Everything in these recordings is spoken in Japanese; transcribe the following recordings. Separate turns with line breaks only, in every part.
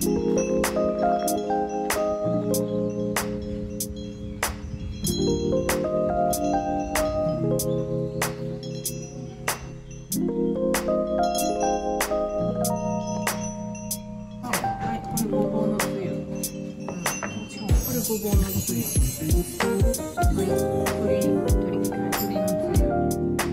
はい、これごぼうのつゆ。うん、これごぼのつゆ。はい、これ鶏のつゆ。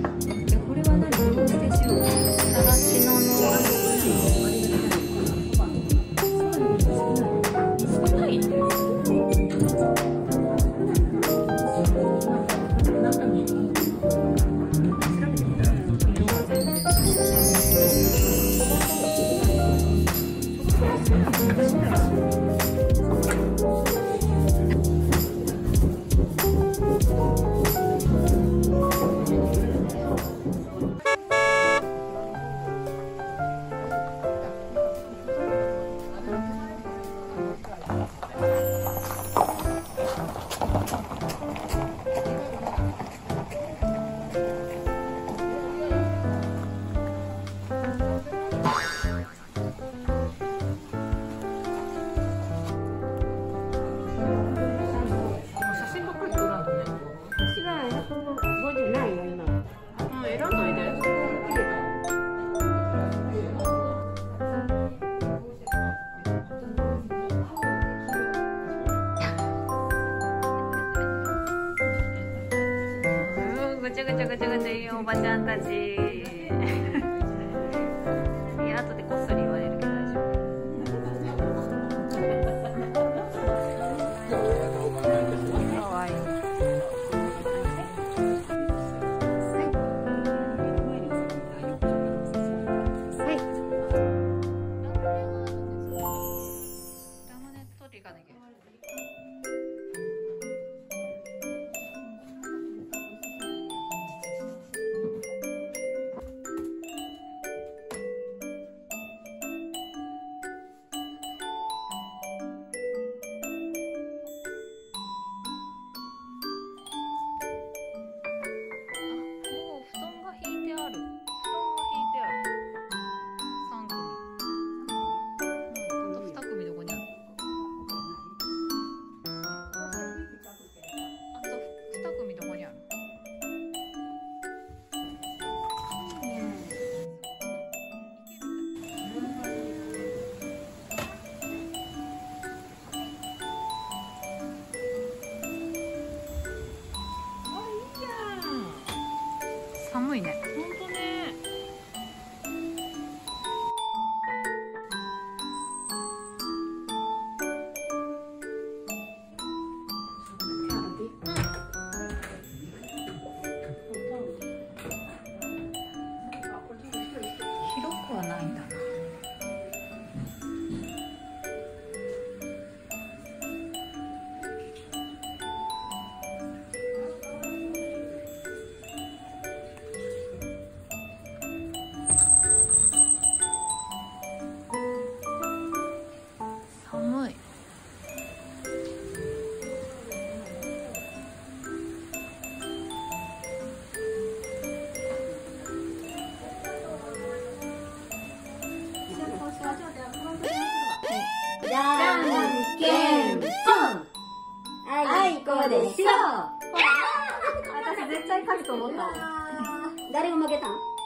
い
おばちゃんたち。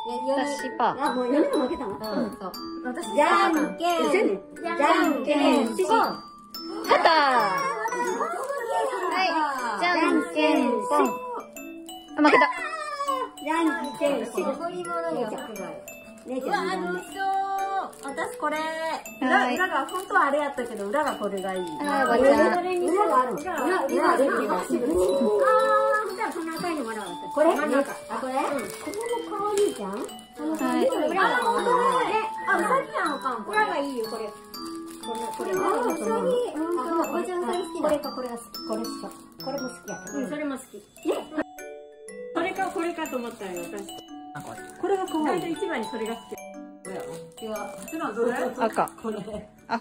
私
パー。
あ、もう4人負けたの？
うん、そう。私
じゃんけん。じゃんけん。ぽん
勝ったはい。じゃんけん。ぽんあ負けた。
じゃんけん。ぽん
残り物
姉ちゃん。
うわどうしよう私これ。
はい。
裏裏が本当はあれやったけど裏がこれがいい。
あー
目
ごちゃん
裏裏があるの
裏
裏裏あるのあーじゃあこの赤いのもらおうこれ？
真ん中。
あ、これ？ここも可愛いじゃん？この
はい
緑が
あ本当あうさぎやんあかんこれ
裏がいいよ、これ。これ、これは、うさぎ。あ、これじゃうさぎ好きこれか、これが好き。これ一緒。これも好きやった。
うん。それも好き。それかこれかと思ったよ私。これ。が可愛い。一番にそれが好きいや初のどれ
赤。
これ？
あ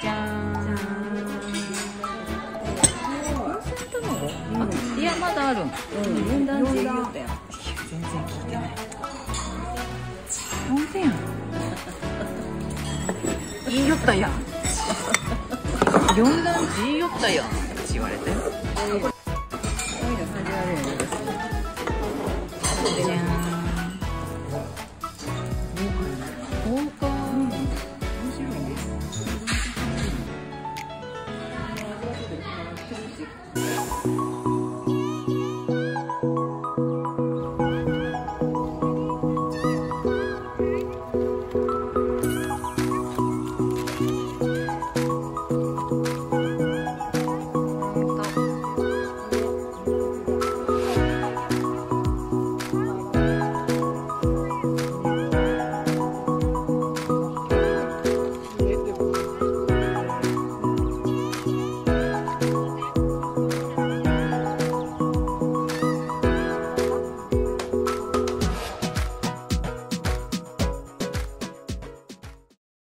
じゃん、
ん、いやまだあるうん。
全然聞いてない。温泉や言いよったやん四段 G よ。ったやんって言われて、
え、